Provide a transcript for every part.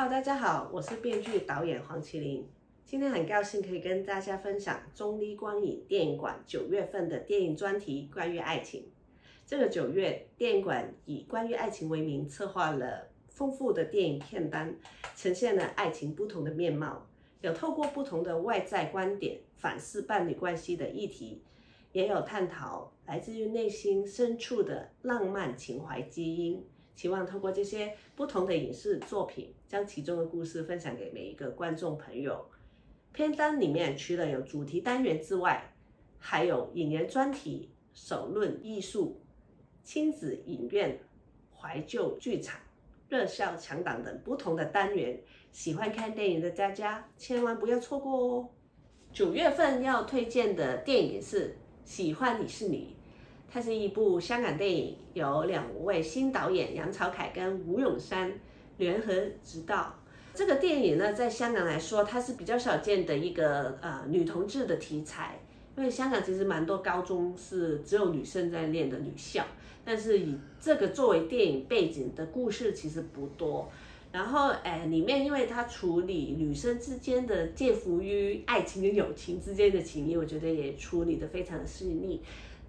好大家好，我是编剧导演黄麒麟。今天很高兴可以跟大家分享中立光影电影馆九月份的电影专题，关于爱情。这个九月，电影馆以关于爱情为名，策划了丰富的电影片单，呈现了爱情不同的面貌，有透过不同的外在观点反思伴侣关系的议题，也有探讨来自于内心深处的浪漫情怀基因。希望透过这些不同的影视作品，将其中的故事分享给每一个观众朋友。片单里面除了有主题单元之外，还有影人专题、首论艺术、亲子影院、怀旧剧场、热销强档等不同的单元。喜欢看电影的大家千万不要错过哦！九月份要推荐的电影是《喜欢你是你》。它是一部香港电影，由两位新导演杨朝凯跟吴永山联合执导。这个电影呢，在香港来说，它是比较少见的一个呃女同志的题材。因为香港其实蛮多高中是只有女生在练的女校，但是以这个作为电影背景的故事其实不多。然后，哎，里面因为它处理女生之间的介乎于爱情跟友情之间的情谊，我觉得也处理的非常的细腻。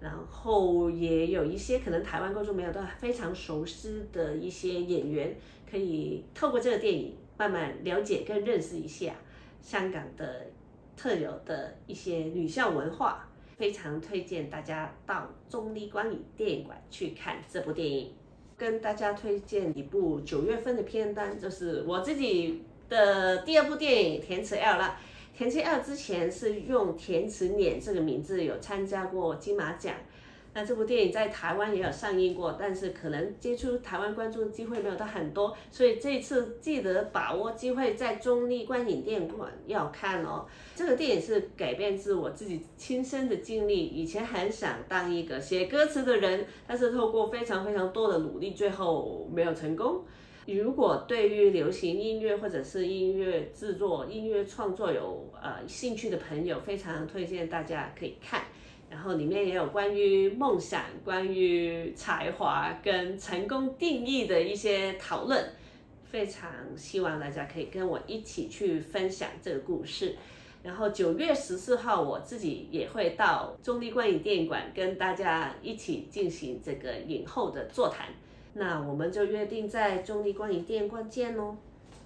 然后也有一些可能台湾观众没有都非常熟悉的一些演员，可以透过这个电影慢慢了解跟认识一下香港的特有的一些女校文化，非常推荐大家到中立光影电影馆去看这部电影。跟大家推荐一部九月份的片单，就是我自己的第二部电影《填词 L》了。田七二之前是用田池脸这个名字有参加过金马奖，那这部电影在台湾也有上映过，但是可能接触台湾观众的机会没有到很多，所以这次记得把握机会在中立观影电影馆要看哦。这个电影是改变自我自己亲身的经历，以前很想当一个写歌词的人，但是透过非常非常多的努力，最后没有成功。如果对于流行音乐或者是音乐制作、音乐创作有呃兴趣的朋友，非常推荐大家可以看。然后里面也有关于梦想、关于才华跟成功定义的一些讨论，非常希望大家可以跟我一起去分享这个故事。然后九月十四号，我自己也会到中立观影电影馆跟大家一起进行这个影后的座谈。那我们就约定在中立光影电影馆见喽。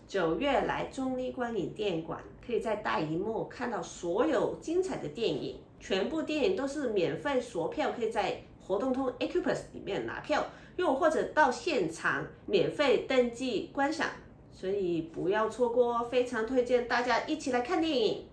九月来中立光影电影馆，可以在大荧幕看到所有精彩的电影，全部电影都是免费索票，可以在活动通 a c u p u s 里面拿票，又或者到现场免费登记观赏，所以不要错过哦，非常推荐大家一起来看电影。